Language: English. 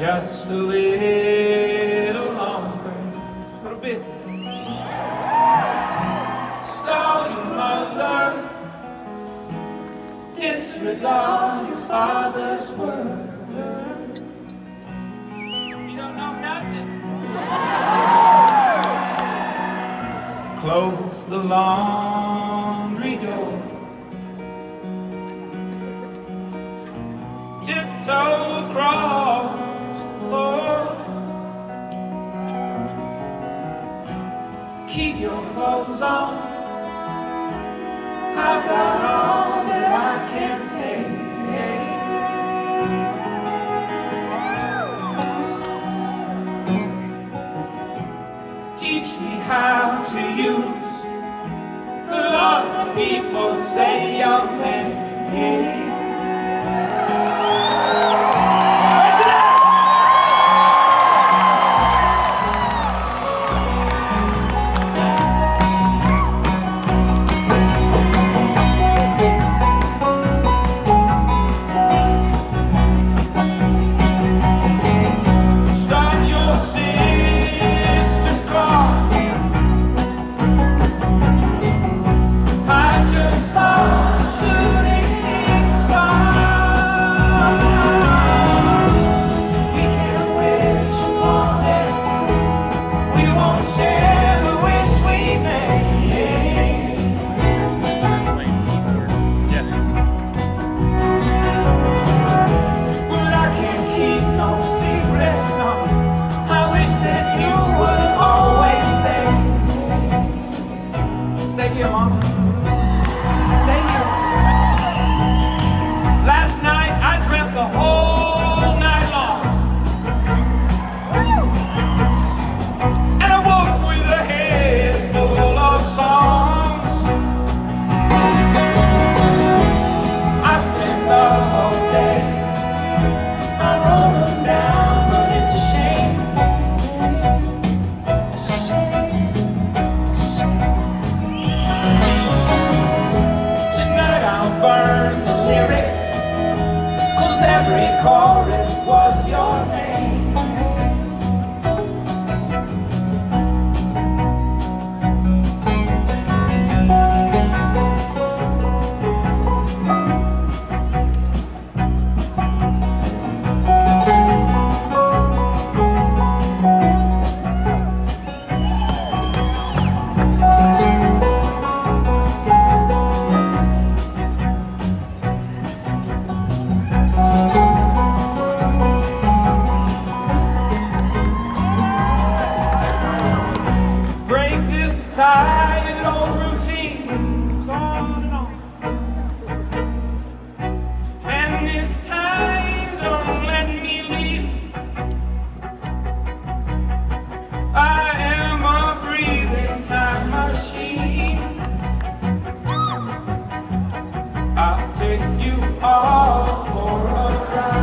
just a little longer, a little bit. Starling mother, disregard your father's word. You don't know nothing. Close the lawn. your clothes on. I've got all that I can take. Teach me how to use the love that people say I'm in. Stay here, Mom. call tired old routine goes on and on. And this time, don't let me leave. I am a breathing time machine. I'll take you all for a ride.